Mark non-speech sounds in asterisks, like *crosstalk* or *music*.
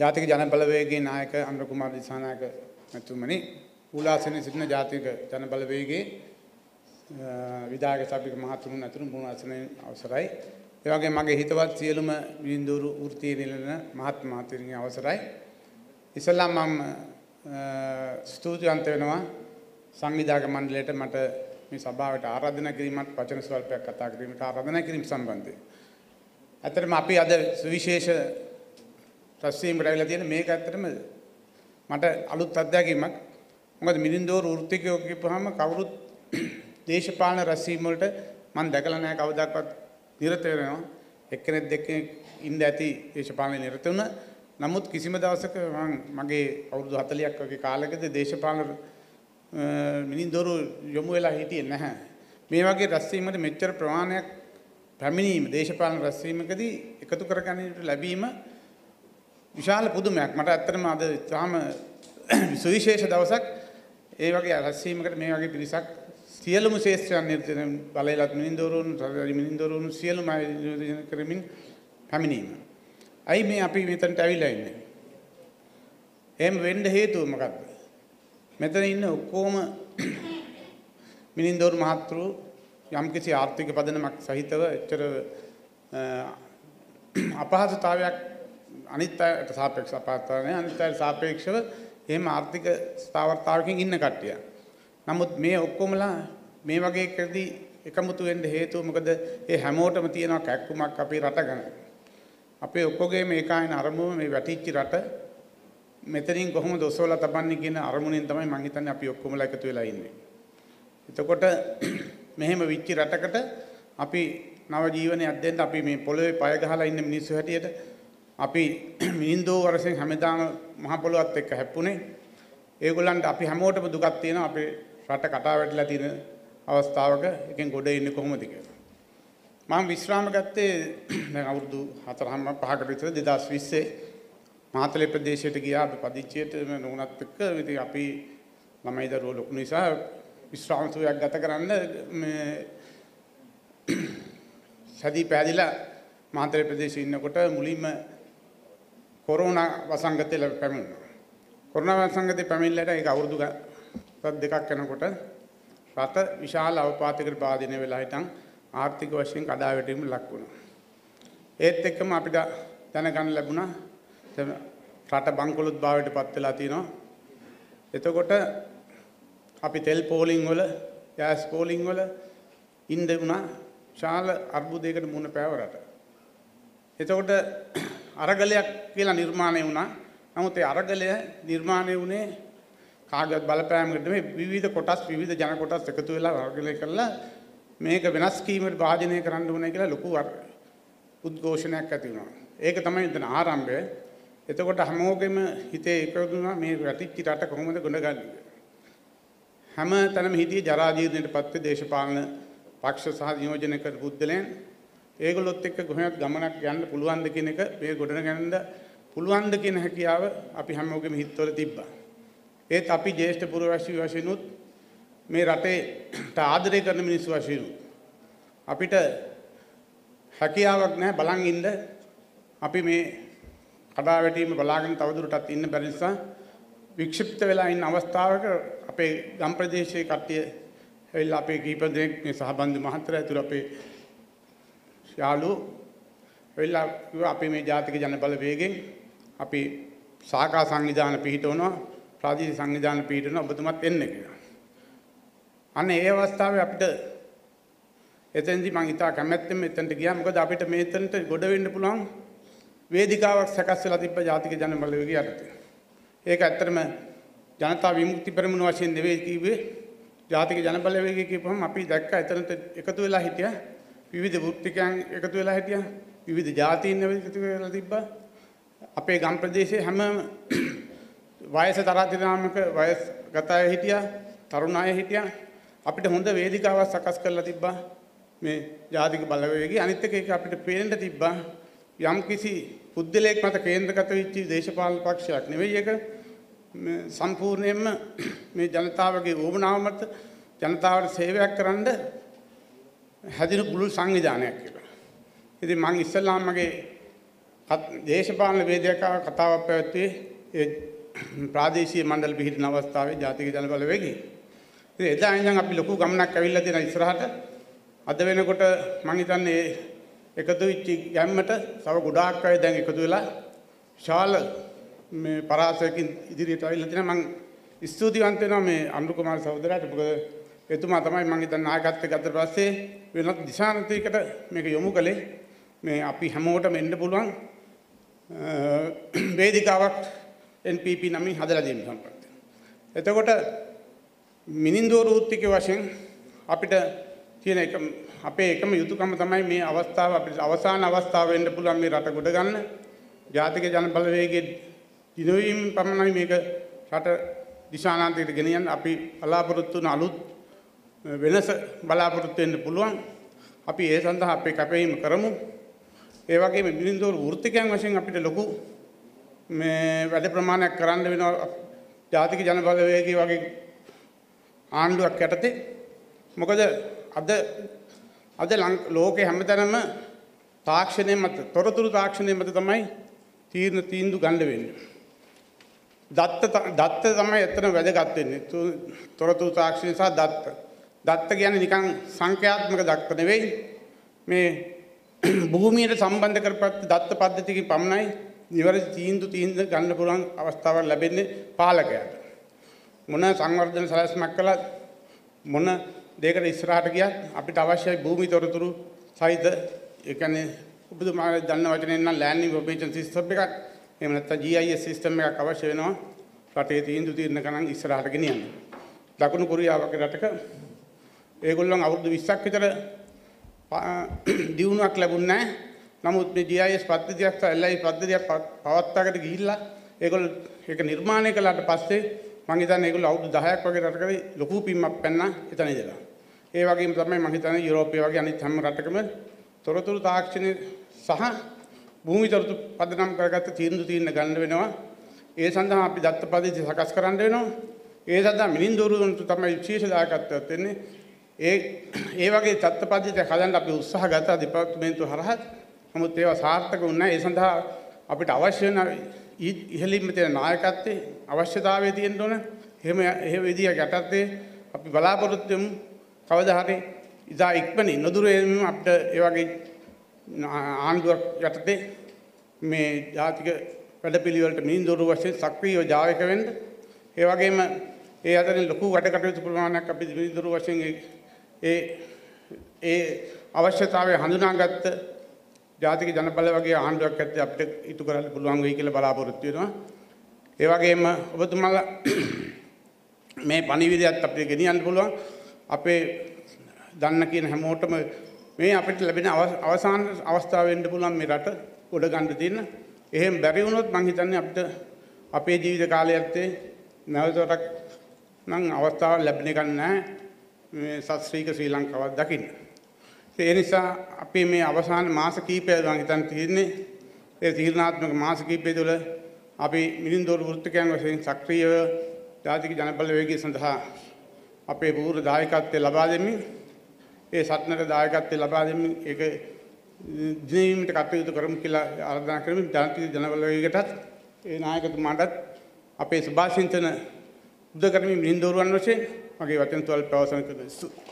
ජාතික ජනබලවේගයේ නායක අනුර කුමාර දිසානායක මැතිතුමනි උලාසනයේ සිටින ජාතික ජනබලවේගයේ විධායක සභික මහතුරුන් ඇතුළු මුණාසනයේ අවසරයි. ඒ වගේම මගේ හිතවත් සියලුම වින්දూరు වෘත්තීය නිලන මහත් මහතුරුන්ගේ අවසරයි. ඉස්සල්ලා මම ස්තුතිවන්ත වෙනවා සංවිධායක මණ්ඩලයට මට මේ සභාවට ආරාධනා කිරීමත් වචන ස්වල්පයක් කතා කිරීමට ආරාධනා කිරීම සම්බන්ධයෙන්. ඇත්තටම අපි අද සුවිශේෂ රැස්වීමකට ඇවිල්ලා තියෙන මේක ඇත්තටම මට අලුත් අත්දැකීමක්. මොකද මිලින්දෝර වෘත්තිකයෝ කියපුවාම කවුරුත් *clears throat* දේශපාලන රැස්වීම වලට මම දැකලා නැහැ කවදාවත් නිරත වෙනවා. එක්කෙනෙක් දෙකෙනෙක් ඉන්න ඇති දේශපාලනේ නිරත වුණා. නමුත් කිසිම දවසක මම මගේ අවුරුදු 40ක් වගේ කාලයකදී දේශපාලන මිනින්දොරු යොමු වෙලා හිටියේ නැහැ. මේ වගේ රැස්වීමකට මෙච්චර ප්‍රමාණයක් පැමිණීම දේශපාලන රැස්වීමකදී එකතු කර ගැනීමට ලැබීම විශාල පුදුමයක්. මට ඇත්තටම අද තාම *clears throat* සුවිශේෂ දවසක් ඒ වගේ රැස්වීමකට මේ වගේ පිරිසක් සියලුම ශේෂ්ත්‍රයන් නිර්දේශන බලයලත් මිනින්දොරුන් මිනින්දොරුන් සියලුම අය නිර්දේශන කරමින් පැමිණීම. ඇයි මේ අපි මෙතනට ඇවිල්ලා ඉන්නේ? එහෙම වෙන්න හේතුව මොකක්ද? මෙතන ඉන්න ඔක්කොම *clears throat* මිනින්දොරු මහත්තුරු යම්කිසි ආර්ථික පදනමක් සහිතව එච්චර අපහසුතාවයක් අනිත් අයට සාපේක්ෂව අපහසුතාවය නෑ අනිත් අයට සාපේක්ෂව එහෙම ආර්ථික ස්ථාවරතාවකින් ඉන්න කට්ටිය. නමුත් මේ ඔක්කොමලා මේ වගේ එකදී එකමුතු වෙන්න හේතුව මොකද ඒ හැමෝටම තියෙන කැක්කුමක් අපේ රට ගැන. අපේ ඔක්කොගේම ඒකායන අරමුණ මේ වැටිච්ච රට මෙතනින් කොහොමද ඔසවලා තබන්නේ කියන අරමුණෙන් තමයි මම හිතන්නේ අපි ඔක්කොමලා එකතු වෙලා ඉන්නේ. එතකොට *clears throat* මෙහෙම විච්ච රටකට අපි නව ජීවනයක් දෙන්න අපි මේ පොළවේ පය ගහලා ඉන්න මිනිස්සු හැටියට අපි *clears throat* මිනින්දෝ වරසෙන් හැමදාම මහ පොළොවත් එක්ක හැප්පුණේ. ඒගොල්ලන්ට අපි හැමෝටම දුකක් තියෙනවා අපේ රට කටා වැටිලා තියෙන අවස්ථාවක එකෙන් ගොඩ එන්නේ කොහොමද කියලා. මම විශ්‍රාම ගත්තේ *clears throat* දැන් අවුරුදු 4ම 5කට විතර 2020 මාතලේ ප්‍රදේශයට ගියා අපි පදිච්චියට නුනත් එක්ක ඉතින් අපි ළමයි දරුවෝ ලොකු නිසා විශ්‍රාම සුවයක් ගත කරන්න මේ *clears throat* සැදී පැහැදිලා මාතලේ ප්‍රදේශයේ ඉන්නකොට මුලින්ම කොරෝනා වසංගතය පැමිණුණා. කොරෝනා වසංගතය පැමිණිලට ඒක අවුරුදු දෙකක් යනකොට රට විශාල අවපාතයකට භාජනය වෙලා හිටන් ආර්ථික වශයෙන් කඩාවැටීම ලක් වුණා. ඒත් එක්කම අපිට දැනගන්න ලැබුණා රට බංකොලොත් භාවයට පත් වෙලා තියෙනවා. එතකොට අපි තෙල් පෝලිං වල, ගෑස් පෝලිං වල ඉන්න වුණා ශාල අර්බුදයකට මුහුණ පෑව රට. එතකොට අරගලයක් කියලා නිර්මාණය වුණා. නමුත් ඒ අරගලය නිර්මාණය වුණේ කාගවත් බලපෑමකට නෙමෙයි විවිධ කොටස් විවිධ ජන කොටස් එකතු වෙලා අරගලය කරලා මේක වෙනස් කිරීමට වාදනය කරන්න ඕනේ කියලා ලොකු උද්ඝෝෂණයක් ඇති වුණා. ඒක තමයි එතන ආරම්භය. එතකොට හැමෝගෙම හිතේ එකතුණා මේ රටිච්ච රට කොහොමද ගොඩගන්නේ. හැම තැනම හිටියේ ජරා ජීර්ණයට පත්ව දේශපාලන පක්ෂ සහ නියෝජනය කර පුද්ගලයන් ඒගොල්ලොත් එක්ක කොහොමද ගමනක් යන්න පුළුවන්ද කියන එක මේ ගොඩනගන්න පුළුවන්ද කියන හැකියාව අපි හැමෝගෙම හිතවල තිබ්බා. ඒත් අපි ජ්‍යෙෂ්ඨ පුරවැසියෝ වශයෙන් උත් මේ රටේට ආදරය කරන මිනිස්සු වශයෙන් අපිට හැකියාවක් නැහැ බලන් ඉන්න අපි මේ කඩා වැටීම බලාගෙන තවදුරටත් ඉන්න බැරි නිසා වික්ෂිප්ත වෙලා ඉන්න අවස්ථාවක අපේ ගම් ප්‍රදේශයේ කට්ටිය ඇවිල්ලා අපේ කීප දෙනෙක් මේ සහබන්ධ මහත්තයා ඇතුළු අපේ යාළුවෝ ඇවිල්ලා කිව්වා අපි මේ ජාතික ජන බලවේගයෙන් අපි සාකා සංවිධාන පිහිටවනවා ප්‍රාදේශීය සංවිධාන පිහිටවනවා ඔබතුමත් එන්න කියලා. අන්න ඒ අවස්ථාවේ අපිට එතෙන්දි මං ඉතා කැමැත්තෙන් මෙතනට ගියා මොකද අපිට මෙතනට ගොඩ වෙන්න පුළුවන් වේදිකාවක් සකස් වෙලා තිබ්බ ජාතික ජන බලවේගය යටතේ. ඒක ඇත්තටම ජනතා විමුක්ති පෙරමුණ වශයෙන් නෙවෙයි කිව්වේ ජාතික ජන බලවේගය කියපුවම අපි දැක්ක එතනට එකතු වෙලා හිටියා විවිධ වෘත්තිකයන් එකතු වෙලා හිටියා. විවිධ ජාතීන් එකතු වෙලා තිබ්බා. අපේ ගම් ප්‍රදේශයේ හැම *clears throat* වයස තරාතිරාමක වයස්ගත අය හිටියා තරුණ අය හිටියා. අපිට හොඳ වේදිකාවක් සකස් කරලා තිබ්බා. මේ ජාතික බලවේගය. අනිත් එක ඒක අපිට පේන්න තිබ්බා. යම් කිසි පුද්ගලයෙක් මත කේන්ද්‍රගත වෙච්ච දේශපාලන පක්ෂයක් නෙවෙයි ඒක. සම්පූර්ණයෙන්ම *clears throat* මේ ජනතාවගේ වුවමනාව මත ජනතාවට සේවයක් කරන්න හැදින පුළුල් සංවිධානයක් කියලා. ඉතින් මං ඉස්සල්ලාම මගේ කත්- දේශපාලන වේදිකාව කතාවක් පැවැත්වුවේ ඒ ප්‍රාදේශීය මණ්ඩල පිහිටින අවස්ථාවේ ජාතික ජන බලවේගයේ. ඉතින් එදා ඉඳන් අපි ලොකු ගමනක් ඇවිල්ලා තියෙන ඉස්සරහට අද වෙනකොට මං හිතන්නේ එකතු වෙච්ච ගැම්මට තව ගොඩාක් අය දැන් එකතු වෙලා විශාල මේ පරාසයකින් ඉදිරියට ඇවිල්ලා තියෙනවා මං ස්තුතිවන්ත වෙනවා මේ අනුරු කුමාර සහෝදරයාට මොකද එතුමා තමයි මං හිතන්නේ නායකත්වය ගත්තට පස්සේ වෙනත් දිශානතියකට මේක යොමු කළේ මේ අපි හැමෝටම එන්න පුළුවන් අ, වේදිකාවක් NPP නමින් හදලා දෙන්න සම්පත්. එතකොට මිනින්දෝරු වෘත්තික වශයෙන් අපිට තියෙන එක අපේ එකම යුතුයකම තමයි මේ අවස්ථාව අපිට අවසාන අවස්ථාව වෙන්න පුළුවන් මේ රට ගොඩ ගන්න. ජාතික ජන බලවේගයේ දිනවීම පමණයි මේක රට දිශානාන්තයට ගෙනියන්න අපි බලාපොරොත්තු වන අලුත් වෙනස බලාපොරොත්තු වෙන්න පුළුවන්. අපි ඒ සඳහා අපේ කැපවීම කරමු. ඒ වගේම මිනින්දෝරු වෘත්තිකයන් වශයෙන් අපිට ලොකු මේ වැඩ ප්‍රමාණයක් කරන්න වෙනවා ජාතික ජන බලවේගය වගේ ආණ්ඩුවක් යටතේ මොකද අද අද ලං- ලෝකේ හැමතැනම තාක්ෂණය මත තොරතුරු තාක්ෂණය මත තමයි තීරණ තීන්දුව ගන්න වෙන්නේ. දත්ත ත- දත්ත තමයි එතන වැදගත් වෙන්නේ. තු- තොරතුරු තාක්ෂණය සහ දත්ත. දත්ත කියන්නේ නිකන් සංඛ්‍යාත්මක දත්ත නෙවෙයි. මේ *clears throat* භූමියට සම්බන්ධ කරපත් දත්ත පද්ධතියකින් පමණයි නිවැරදි තීන්දුව තීන්දුව ගන්න පුළුවන් අවස්ථාවක් ලැබෙන්නේ පාලකයාට. මොන සංවර්ධන සැලැස්මක් කළත් මොන දෙයකට ඉස්සරහට ගියත් අපිට අවශ්‍යයි භූමි තොරතුරු සහිත ඒ කියන්නේ ඔබතුමාලා දන්න වචනෙන් නම් land information system එකක් එහෙම නැත්නම් GIS system එකක් අවශ්‍ය වෙනවා රටේ තීන්දුව తీරන ගණන් ඉස්සරහට ගෙනියන්න. දකුණු කොරියාව වගේ රටක ඒගොල්ලන් අවුරුදු 20ක් විතර පා- දියුණුවක් ලැබුණ නැහැ. නමුත් මේ GIS පද්ධතියක් සහ LI පද්ධතියක් ප- පවත්වාගෙන ගිහිල්ලා ඒගොල්ලෝ ඒක නිර්මාණය කළාට පස්සේ මම හිතන්නේ ඒගොල්ලෝ අවුරුදු 10ක් වගේ රටකදී ලොකු පිම්මක් පැන්නා එතන ඉඳලා. ඒ වගේම තමයි මම හිතන්නේ යුරෝපය වගේ අනිත් හැම රටකම තොරතුරු තාක්ෂණය සහ භූමි තොරතුරු පදනම් කරගත්ත තීන්දුව తీරන ගන්න වෙනවා. ඒ සඳහා අපි දත්ත පද්ධතිය සකස් කරන්න වෙනවා. ඒ සඳහා මිනින්දෝරුන්ට තමයි විශේෂ දායකත්වයක් දෙන්නේ. ඒ ඒ වගේ තත්ත්ව පද්ධතිය හදන්න අපි උත්සාහ ගත්තා දෙපාර්තමේන්තුව හරහා. නමුත් ඒවා සාර්ථක වුණේ නැහැ. ඒ සඳහා අපිට අවශ්‍ය වෙන ඊ- ඉහළින්ම තියෙන නායකත්වයේ අවශ්‍යතාවය තියෙන්න ඕන. එහෙම එහෙම විදියක් යටතේ අපි බලාපොරොත්තු වෙමු. කවදා හරි ඉදා ඉක්මනින් නොදුරේම අපිට ඒ වගේ ආණ්ඩුවක් යටතේ මේ ජාතික වැඩපිළිවෙලට මිනිඳුරු වශයෙන් සක්‍රීයව ජායක වෙන්න ඒ වගේම ඒ අතරින් ලොකු වැඩ කටයුතු ප්‍රමාණයක් අපි මිනිඳුරු වශයෙන් ඒ- ඒ ඒ අවශ්‍යතාවය හඳුනාගත්ත ජාතික ජනබල වගේ ආණ්ඩුවක් ඇත්තේ අපිට ඉටු කරන්න පුළුවන් වෙයි කියලා බලාපොරොත්තු වෙනවා. ඒ වගේම ඔබතුමාලා මේ පණිවිඩයත් අපිට ගෙනියන්න පුළුවන්. අපේ දන්න කියන හැමෝටම මේ අපිට ලැබෙන අව- අවසාන අවස්ථාව වෙන්න පුළුවන් මේ රට ගොඩ ගන්න තියෙන. එහෙම බැරි වුණොත් මං හිතන්නේ අපිට අපේ ජීවිත කාලය ඇත්තේ නැවතටක් නම් අවස්ථාවක් ලැබෙන එකක් නැහැ. මේ සස්ත්‍රීක ශ්‍රී ලංකාවක් දකින්න. ඒ නිසා අපි මේ අවසාන මාස කීපය මම හිතන් තියෙන්නේ ඒ තීරණාත්මක මාස කීපය තුළ අපි මිලින්දෝරු වෘත්තිකයන් වශයෙන් සක්‍රියව ජාතික ජනබලවේගය සඳහා අපේ පූර්ව දායකත්වය ලබා දෙමින් ඒ සත්නට දායකත්වය ලබා දෙමින් ඒක දිනීමට කටයුතු කරමු කියලා ආරාධනා කරමින් ජාතික ජනබලවේගයටත් ඒ නායකතුමාටත් අපේ සුභාශිංසන බුද්ධ කරමින් මිලින්දෝරුවන් වශයෙන් මගේ වචන තුවල් පවසන කරන ස්තුතියි